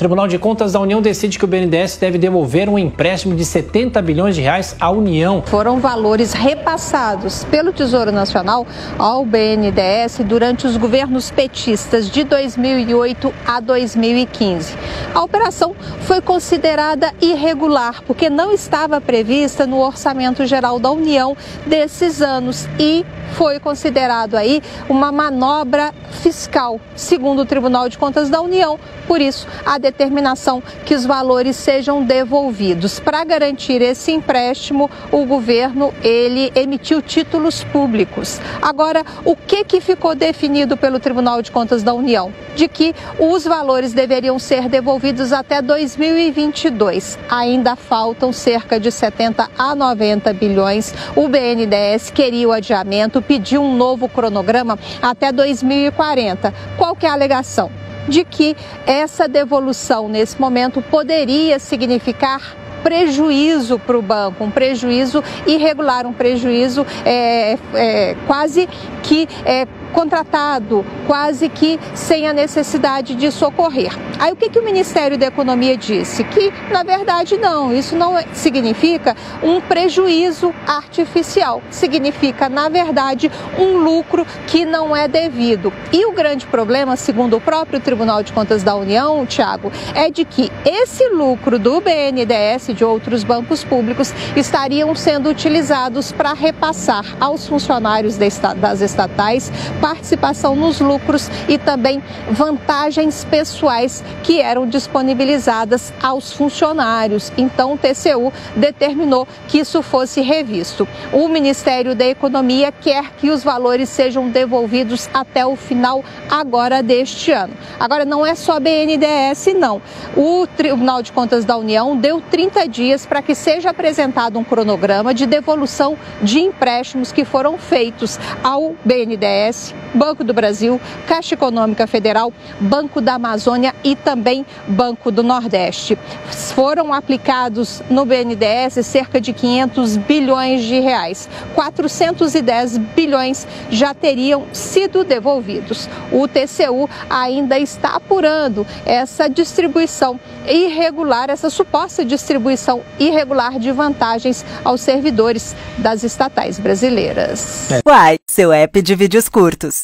O Tribunal de Contas da União decide que o BNDES deve devolver um empréstimo de 70 bilhões de reais à União. Foram valores repassados pelo Tesouro Nacional ao BNDES durante os governos petistas de 2008 a 2015. A operação foi considerada irregular porque não estava prevista no Orçamento Geral da União desses anos e foi considerado aí uma manobra fiscal, segundo o Tribunal de Contas da União. Por isso, a determinação que os valores sejam devolvidos. Para garantir esse empréstimo, o governo ele emitiu títulos públicos. Agora, o que que ficou definido pelo Tribunal de Contas da União? De que os valores deveriam ser devolvidos até 2022. Ainda faltam cerca de 70 a 90 bilhões. O BNDES queria o adiamento, pediu um novo cronograma até 2040. Qual que é a alegação? de que essa devolução nesse momento poderia significar prejuízo para o banco, um prejuízo irregular, um prejuízo é, é, quase que é, contratado, quase que sem a necessidade de socorrer. Aí o que, que o Ministério da Economia disse? Que, na verdade, não, isso não é, significa um prejuízo artificial, significa, na verdade, um lucro que não é devido. E o grande problema, segundo o próprio Tribunal de Contas da União, Tiago, é de que esse lucro do BNDES e de outros bancos públicos estariam sendo utilizados para repassar aos funcionários das estatais participação nos lucros e também vantagens pessoais que eram disponibilizadas aos funcionários. Então, o TCU determinou que isso fosse revisto. O Ministério da Economia quer que os valores sejam devolvidos até o final agora deste ano. Agora, não é só BNDES, não. O Tribunal de Contas da União deu 30 dias para que seja apresentado um cronograma de devolução de empréstimos que foram feitos ao BNDES Banco do Brasil, Caixa Econômica Federal, Banco da Amazônia e também Banco do Nordeste. Foram aplicados no BNDES cerca de 500 bilhões de reais. 410 bilhões já teriam sido devolvidos. O TCU ainda está apurando essa distribuição irregular, essa suposta distribuição irregular de vantagens aos servidores das estatais brasileiras. Uai, seu app de vídeos curtos.